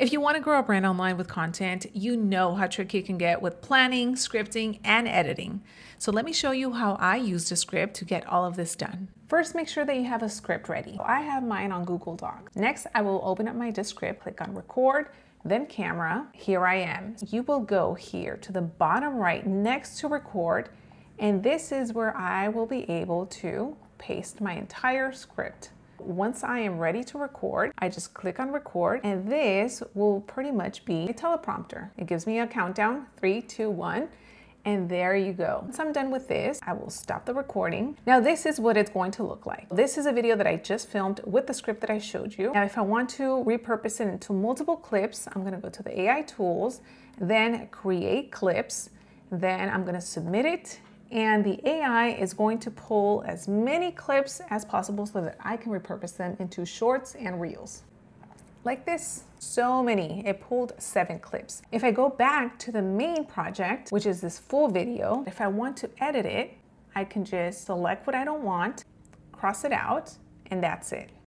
If you want to grow a brand online with content, you know how tricky it can get with planning, scripting, and editing. So let me show you how I use Descript to get all of this done. First, make sure that you have a script ready. I have mine on Google Docs. Next, I will open up my script, click on record, then camera. Here I am. You will go here to the bottom right next to record, and this is where I will be able to paste my entire script. Once I am ready to record, I just click on record and this will pretty much be a teleprompter. It gives me a countdown, three, two, one, and there you go. Once I'm done with this, I will stop the recording. Now this is what it's going to look like. This is a video that I just filmed with the script that I showed you. Now if I want to repurpose it into multiple clips, I'm gonna go to the AI tools, then create clips, then I'm gonna submit it and the AI is going to pull as many clips as possible so that I can repurpose them into shorts and reels. Like this, so many. It pulled seven clips. If I go back to the main project, which is this full video, if I want to edit it, I can just select what I don't want, cross it out, and that's it.